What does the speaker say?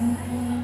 time.